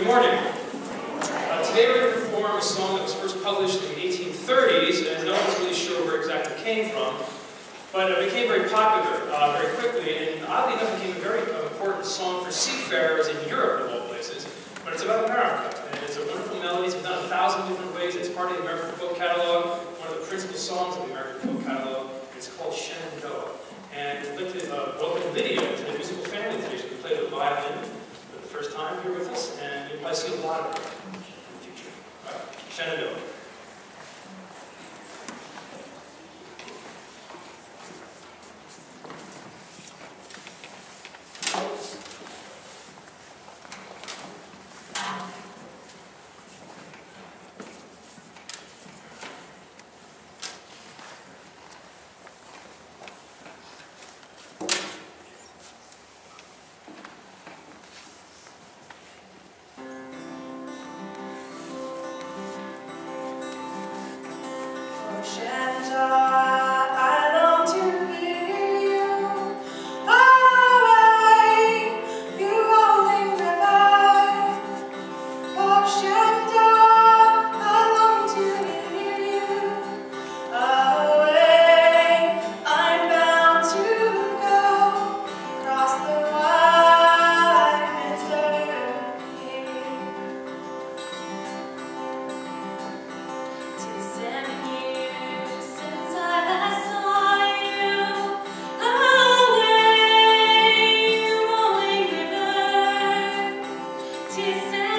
Good morning. Uh, today we're going to perform a song that was first published in the 1830s, and no one's really sure where exactly it came from. But it became very popular uh, very quickly, and oddly enough, it became a very important song for seafarers in Europe, of all places. But it's about America, and it's a wonderful melody. It's done a thousand different ways. It's part of the American Folk Catalog, one of the principal songs of the American Folk Catalog. It's called Shenandoah. And we'd like to uh, welcome Lydia Shenandoah. side. to say